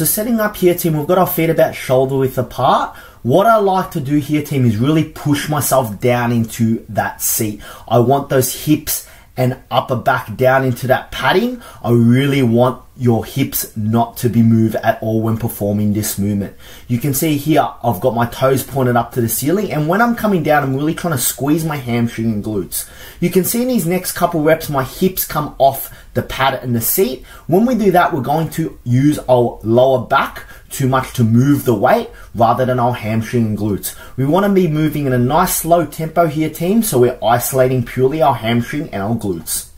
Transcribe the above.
So setting up here, team, we've got our feet about shoulder width apart. What I like to do here, team, is really push myself down into that seat. I want those hips and upper back down into that padding. I really want your hips not to be moved at all when performing this movement. You can see here, I've got my toes pointed up to the ceiling and when I'm coming down, I'm really trying to squeeze my hamstring and glutes. You can see in these next couple reps, my hips come off the pad and the seat. When we do that, we're going to use our lower back too much to move the weight rather than our hamstring and glutes. We want to be moving in a nice slow tempo here team so we're isolating purely our hamstring and our glutes.